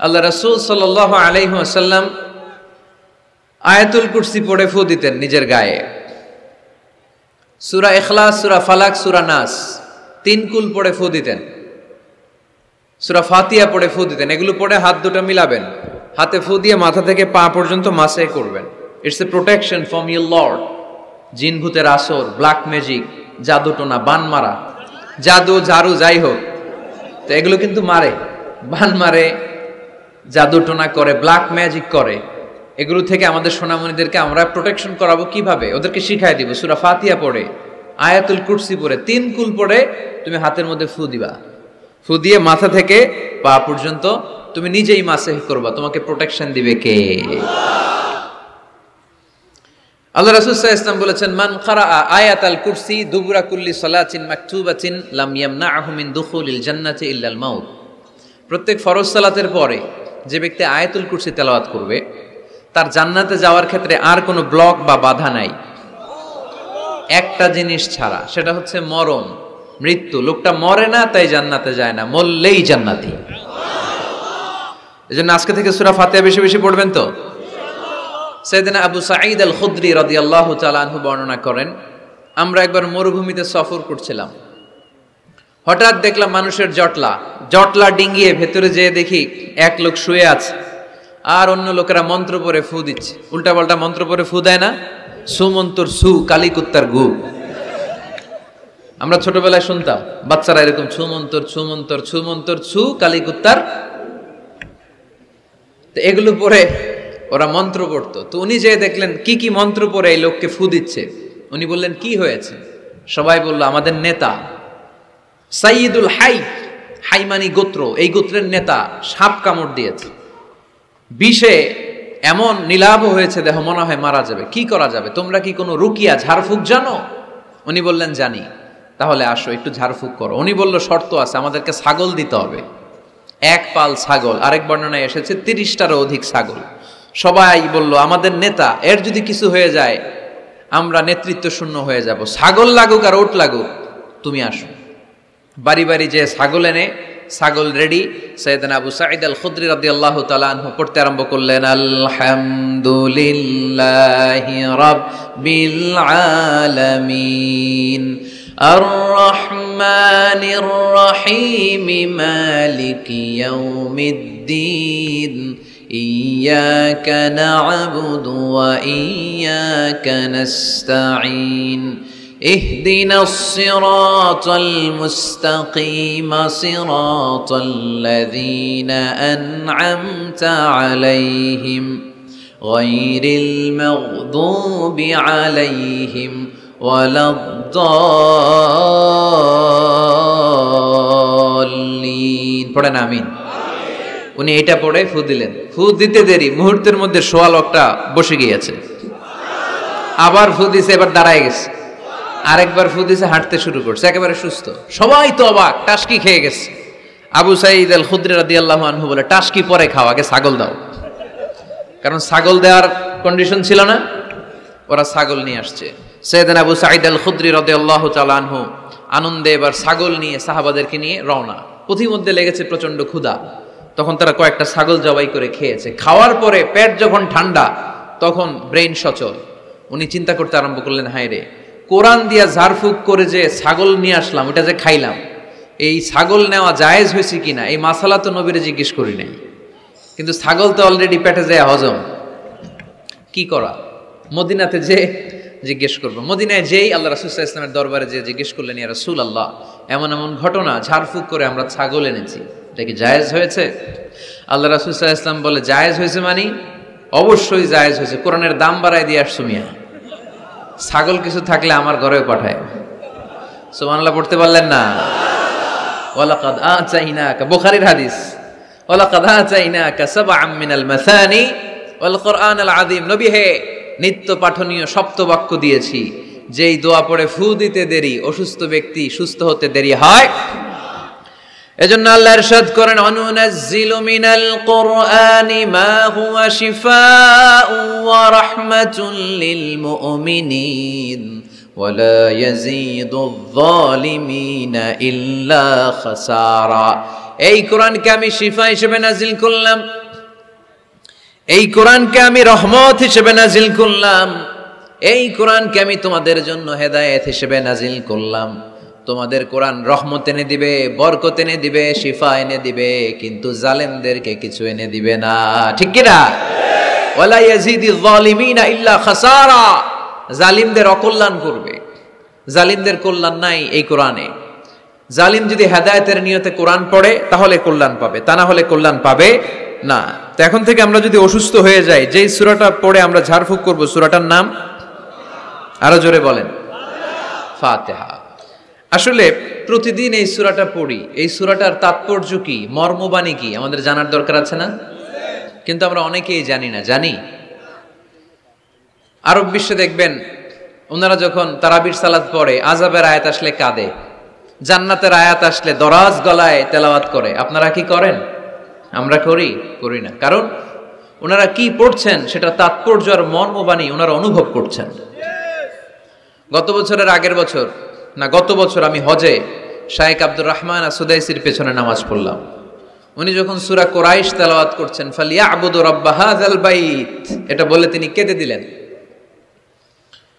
আল্লাহ রসুল সাল আলাইসাল্লাম আয়াতুল কুরসি পড়ে ফু দিতেন নিজের গায়ে। সুরা এখলাস সুরা ফালাক, সুরা নাস, তিন কুল পড়ে ফু দিতেন। সুরা ফাতিয়া পড়ে ফু দিতেন। এগুলো পড়ে হাত দুটো মিলাবেন। হাতে ফু দিয়ে মাথা থেকে পা পর্যন্ত মাসে করবেন। It's a protection from your lord জিন ভূতের আসর ব্ল্যাক ম্যাজিক জাদু টোনা, বান মারা। জাদু, ঝাড়ু, যাই হোক। তো এগুলো কিন্তু মারে। বান মারে জাদু টোনা করে ব্ল্যাক ম্যাজিক করে। এগুলো থেকে আমাদের সোনামণিদেরকে আমরা প্রোটেকশন করাবো কীভাবে? ওদেরকে শিখাই দিব। সুরা ফাতিয়া পড়ে, আয়াতুল কুরসি পড়ে, তিন কুল পড়ে তুমি হাতের মধ্যে ফু দিবা। ফু দিয়ে মাথা থেকে পা পর্যন্ত তুমি নিজেই মাসে করবা। তোমাকে প্রোটেকশন দিবে কে? আল্লাহ রাসূল ইসলাম বলেছেন, মান খারা আয়াত আল কুরসি দুবুরা কুল্লি সালাতিন মাকতুবাতিন লাম ইয়ামনাহু মিন দুখুলিল জান্নাতি ইল্লাল মাউত। প্রত্যেক ফরজ সালাতের পরে যে ব্যক্তি আয়াতুল কুরসি তেলাওয়াত করবে, তার জান্নাতে যাওয়ার ক্ষেত্রে আর কোনো ব্লক বা বাধা নাই। একটা জিনিস ছাড়া, সেটা হচ্ছে মরণ, মৃত্যু। লোকটা মরে না, তাই জান্নাতে যায় না, মরলেই জান্নাতি। এই জন্য আজকে থেকে সুরা ফাতেহা বেশি বেশি পড়বেন তো? সেদিনা আবু সাঈদ আল খুদ্রি রদি আল্লাহ চালানহু বর্ণনা করেন, আমরা একবার মরুভূমিতে সফর করছিলাম। হঠাৎ দেখলাম মানুষের জটলা। জটলা ডিঙ্গিয়ে ভেতরে যেয়ে দেখি এক লোক শুয়ে আছে। আর অন্য লোকেরা মন্ত্র পরে ফু দিচ্ছে। উল্টা পাল্টা মন্ত্র পরে ফু দেয় না। সুমন্তর সু কালিকুত্তার গু। আমরা ছোটবেলায় শুনতাম, বাচ্চারা এরকম ছুমন্তর ছুমন্তর ছুমন্তর ছু কালিকুত্তার তো এগুলো পরে ওরা মন্ত্র পড়তো। তো উনি যে দেখলেন, কি কি মন্ত্র পরে এই লোককে ফু দিচ্ছে? উনি বললেন, কি হয়েছে? সবাই বলল, আমাদের নেতা। সাইয়দুল হাই হাইমানি গোত্র, এই গোত্রের নেতা সাপ কামড় দিয়েছে। বিষে এমন নীলাভ হয়েছে, দেহ মনে হয় মারা যাবে। কি করা যাবে? তোমরা কি কোনো রুকিয়া ঝাড়ফুঁক জানো? উনি বললেন, জানি। তাহলে আসো, একটু ঝাড়ফুঁক করো। উনি বলল, শর্ত আছে, আমাদেরকে ছাগল দিতে হবে। এক পাল ছাগল, আরেক বর্ণনায় এসেছে, তিরিশটারও অধিক ছাগল। সবাই বলল, আমাদের নেতা, এর যদি কিছু হয়ে যায়, আমরা নেতৃত্ব শূন্য হয়ে যাব। ছাগল লাগুক আর ওট লাগুক, তুমি আসো। বাড়ি বাড়ি যে ছাগল এনে ছাগল রেডি সৈয়দান আবু সাইদ আল খুদ্রি রাদি আল্লাহ তালাহ পড়তে আরম্ভ করলেন আলহামদুলিল্লাহ রাব্বিল আলামিন الرحمن الرحيم مالك يوم الدين إياك نعبد وإياك نستعين اهدنا الصراط المستقيم صراط الذين أنعمت عليهم غير المغضوب عليهم ولا الضالين পড়েন আমিন উনি এটা পড়ে ফু দিলেন ফু দিতে দেরি মুহূর্তের মধ্যে সোয়া লকটা বসে গিয়েছে আবার ফু দিছে এবার দাঁড়ায় গেছে আরেকবার ফু দিছে, হাঁটতে শুরু করছে, একেবারে সুস্থ। সবাই তো অবাক, টাস্কি খেয়ে গেছে। আবু সাইদ আল খুদ্রি রাদি আল্লাহ আনহু বলে, টাস্কি পরে খাও, আগে ছাগল দাও। কারণ ছাগল দেওয়ার কন্ডিশন ছিল না, ওরা ছাগল নিয়ে আসছে। সৈয়দান আবু সাইদ আল খুদ্রি রদে আল্লাহ আনহু আনন্দে এবার ছাগল নিয়ে, সাহাবাদেরকে নিয়ে রওনা। পথিমধ্যে লেগেছে প্রচণ্ড ক্ষুধা। তখন তারা কয়েকটা ছাগল জবাই করে খেয়েছে। খাওয়ার পরে পেট যখন ঠান্ডা, তখন ব্রেইন সচল। উনি চিন্তা করতে আরম্ভ করলেন, হায় রে কোরআন দিয়া ঝাড়ফুক করে যে ছাগল নিয়ে আসলাম, ওটা যে খাইলাম, এই ছাগল নেওয়া জায়েজ হয়েছে কিনা, এই মাসালা তো নবীরে জিজ্ঞেস করি নাই। কিন্তু ছাগল তো অলরেডি পেটে যায় হজম। কি করা? মদিনাতে যে জিজ্ঞেস করব। মদিনায় যেই আল্লাহ রাসুল্লাহ ইসলামের দরবারে যে জিজ্ঞেস করলেন, ইয়া রাসুল আল্লাহ এমন এমন ঘটনা, ঝাড়ফুক করে আমরা ছাগল এনেছি, এটা কি জায়েজ হয়েছে? আল্লাহ রাসুল্লাহ ইসলাম বলে, জায়েজ হয়েছে মানে? অবশ্যই জায়েজ হয়েছে। কোরআনের দাম বাড়ায় দিয়ে আসছো মিয়া। ছাগল কিছু থাকলে আমার ঘরেও পাঠায়। সুবহানাল্লাহ, পড়তে পারলেন না? ওয়ালাকাদ আতাইনাকা, বুখারীর হাদিস। ওয়ালাকাদ আতাইনাকা সাবআম মিনাল মাসানি ওয়াল কোরআনাল আযীম। নবী হে, নিত্য পাঠনীয় সপ্ত বাক্য দিয়েছি। যেই দোয়া পড়ে ফু দিতে দেরি, অসুস্থ ব্যক্তি সুস্থ হতে দেরি হয় এজন্য আল্লাহ ইরশাদ করেন অনুনাজ্জিলু মিনাল কোরআনি মা হুয়া শিফাউ ওয়া রাহমাতুল লিল মুমিনিন ولا يزيد الظالمين إلا خسارا এই কোরআনকে আমি শিফা হিসেবে নাজিল করলাম এই কোরআনকে আমি রহমত হিসেবে নাজিল করলাম এই কোরআনকে আমি তোমাদের জন্য হেদায়েত হিসেবে নাজিল করলাম তোমাদের কোরআন রহমত এনে দিবে, বরকত এনে দিবে, শিফা এনে দিবে, কিন্তু জালেমদেরকে কিছু এনে দিবে না। ঠিক কিনা? জালিমদের অকল্যাণ করবে। জালিমদের কল্যাণ নাই এই কোরআনে। জালিম যদি হেদায়েতের নিয়তে কোরআন পড়ে, তাহলে কল্যাণ পাবে, তা না হলে কল্যাণ পাবে না। তো এখন থেকে আমরা যদি অসুস্থ হয়ে যাই, যেই সুরাটা পড়ে আমরা ঝাড়ফুঁক করব, সুরাটার নাম আরও জোরে বলেন। ফাতেহা। আসলে প্রতিদিন এই সুরাটা পড়ি। এই সুরাটার তাৎপর্য কি? মর্মবাণী কি? আমাদের জানার দরকার আছে না? কিন্তু আমরা অনেকেই জানি না, জানি। আরব বিশ্বে দেখবেন, ওনারা যখন তারাবির সালাদ পড়ে আজাবের আয়াত আসলে কাঁদে। জান্নাতের আয়াত আসলে দরাজ গলায় তেলাওয়াত করে। আপনারা কি করেন? আমরা করি করি না। কারণ ওনারা কি পড়ছেন, সেটা তাৎপর্য আর মর্মবাণী ওনারা অনুভব করছেন। গত বছরের আগের বছর না গত বছর আমি হজে শায়েক আব্দুর রহমান সুদাইসির পেছনে নামাজ পড়লাম। উনি যখন সুরা কোরাইশ তেলাওয়াত করছেন ফালিয়া আবুদুর রব্বাহাল বাইত, এটা বলে তিনি কেঁদে দিলেন।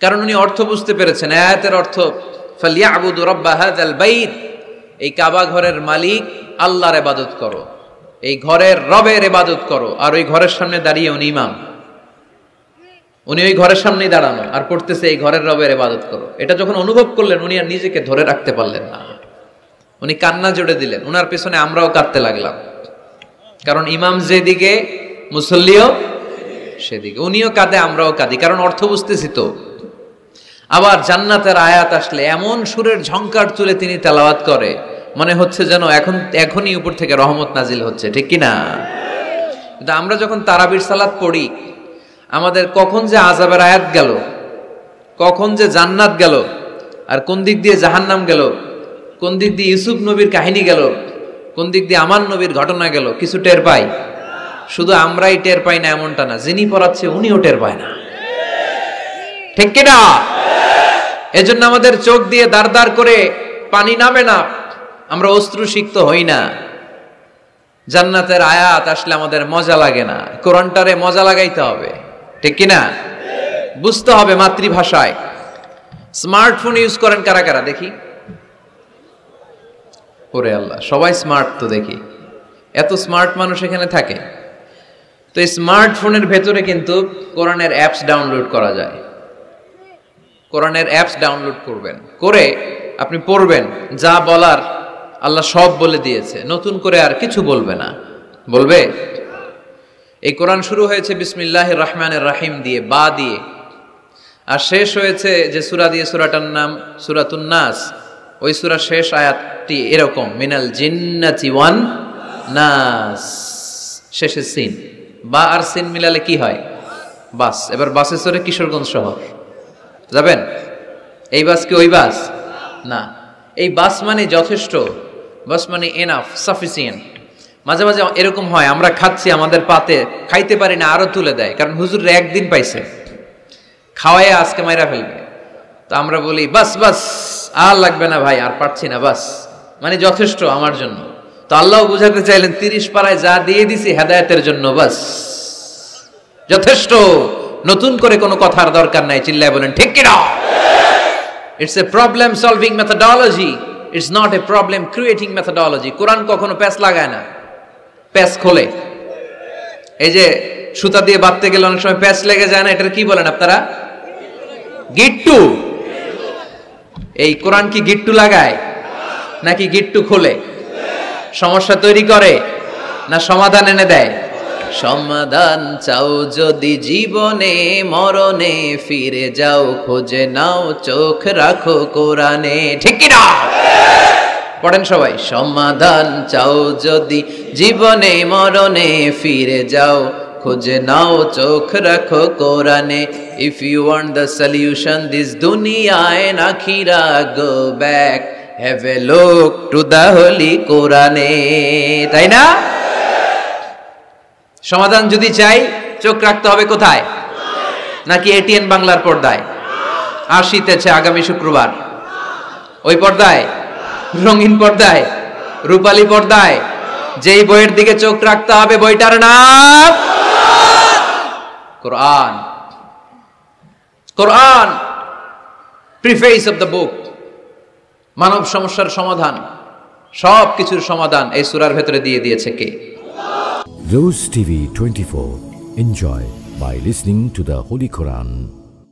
কারণ উনি অর্থ বুঝতে পেরেছেন, আয়াতের অর্থ ফালিয়া আবুদু রব্বাহাল বাইত, এই কাবা ঘরের মালিক আল্লাহর এবাদত করো, এই ঘরের রবের এবাদত করো, আর ওই ঘরের সামনে দাঁড়িয়ে উনি ইমাম। উনি ওই ঘরের সামনেই দাঁড়ানো, আর পড়তেছে এই ঘরের রবের এবাদত করো। এটা যখন অনুভব করলেন, উনি আর নিজেকে ধরে রাখতে পারলেন না। উনি কান্না জোড়ে দিলেন। উনার পেছনে আমরাও কাঁদতে লাগলাম। কারণ ইমাম যেদিকে, মুসল্লিও সেদিকে। উনিও কাঁদে, আমরাও কাঁদি। কারণ অর্থ বুঝতেছি তো। আবার জান্নাতের আয়াত আসলে এমন সুরের ঝঙ্কার তুলে তিনি তেলাওয়াত করে, মনে হচ্ছে যেন এখন, এখনই উপর থেকে রহমত নাজিল হচ্ছে। ঠিক কি না কিন্তু আমরা যখন তারাবির সালাত পড়ি আমাদের কখন যে আজাবের আয়াত গেল, কখন যে জান্নাত গেল, আর কোন দিক দিয়ে জাহান্নাম গেল, কোন দিক দিয়ে ইউসুফ নবীর কাহিনী গেল, কোন দিক দিয়ে আমার নবীর ঘটনা গেল, কিছু টের পাই? শুধু আমরাই টের পাই না এমনটা না, যিনি পড়াচ্ছে উনিও টের পায় না। ঠিক কিনা এজন্য আমাদের চোখ দিয়ে দাঁড় দাঁড় করে পানি নামে না, আমরা অস্ত্র সিক্ত হই না। জান্নাতের আয়াত আসলে আমাদের মজা লাগে না, কোরআনটারে মজা লাগাইতে হবে। ঠিক কিনা? বুঝতে হবে মাতৃভাষায়। স্মার্টফোন ইউজ করেন কারা কারা? দেখি। ওরে আল্লাহ, সবাই স্মার্ট তো দেখি। এত স্মার্ট মানুষ এখানে থাকে। তো এই স্মার্টফোনের ভেতরে কিন্তু কোরআনের অ্যাপস ডাউনলোড করা যায়। কোরআনের অ্যাপস ডাউনলোড করবেন। করে আপনি পড়বেন। যা বলার আল্লাহ সব বলে দিয়েছে। নতুন করে আর কিছু বলবে না। বলবে? এই কোরআন শুরু হয়েছে বিসমিল্লাহ রহমানের রাহিম দিয়ে, বা দিয়ে। আর শেষ হয়েছে যে সুরা দিয়ে সুরাটার নাম সুরাতুন্নাস। ওই সুরা শেষ আয়াতটি এরকম, মিনাল জিন্নাতি ওয়ান নাস। শেষে সিন। বা আর সিন মিলালে কি হয়? বাস। এবার বাসে চড়ে কিশোরগঞ্জ শহর যাবেন? এই বাস কি ওই বাস? না। এই বাস মানে যথেষ্ট। বাস মানে এনাফ সাফিসিয়েন্ট মাঝে মাঝে এরকম হয়, আমরা খাচ্ছি, আমাদের পাতে, খাইতে পারি না, আরও তুলে দেয়। কারণ হুজুর একদিন পাইছে। খাওয়াই আজকে মাইরা ফেলবে। তো আমরা বলি, বাস বাস, আর লাগবে না ভাই, আর পারছি না, বাস। মানে যথেষ্ট আমার জন্য। তো আল্লাহ বুঝাতে চাইলেন, তিরিশ পাড়ায় যা দিয়ে দিছি, হেদায়তের জন্য, বাস। যথেষ্ট। নতুন করে কোনো কথার দরকার নাই, চিল্লায় বলেন, ঠিক কিনা? It's a problem solving methodology it's not a problem creating methodology Quran কখনো প্যাস লাগায় না। প্যাস খোলে। এই যে সুতা দিয়ে বাঁধতে গেলে অনেক সময় প্যাচ লেগে যায় না, এটার কি বলেন আপনারা? গিট্টু। এই কোরআন কি গিট্টু লাগায়, নাকি গিট্টু খোলে? সমস্যা তৈরি করে না সমাধান এনে দেয়? সমাধান চাও যদি জীবনে, মরণে ফিরে যাও, খোঁজে নাও, চোখ রাখো কোরআনে। ঠিক কিনা? পড়েন সবাই, সমাধান চাও যদি জীবনে মরণে ফিরে যাও, খুঁজে নাও, চোখ রাখো কোরআনে if you want the solution this দুনিয়ায় নাখিরা গো ব্যাক হ্যাভ এ লোক টু দ্য হোলি কোরআনে, তাই না? সমাধান যদি চাই, চোখ রাখতে হবে কোথায়? নাকি এটিএন বাংলার পর্দায়? আসিতেছে আগামী শুক্রবার। ওই পর্দায়? রঙিন পর্দায়, রূপালী পর্দায়, যেই বইয়ের দিকে চোখ রাখতে হবে বইটার নাম Quran Quran preface of the book মানব সমস্যার সমাধান সব কিছুর সমাধান এই সুরার ভেতরে দিয়ে দিয়েছে কে Rose TV 24. Enjoy by listening to the Holy Quran.